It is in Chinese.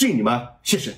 敬你们谢谢。